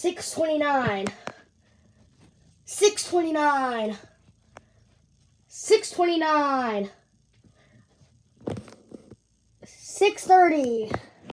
629. 629. 629. 630.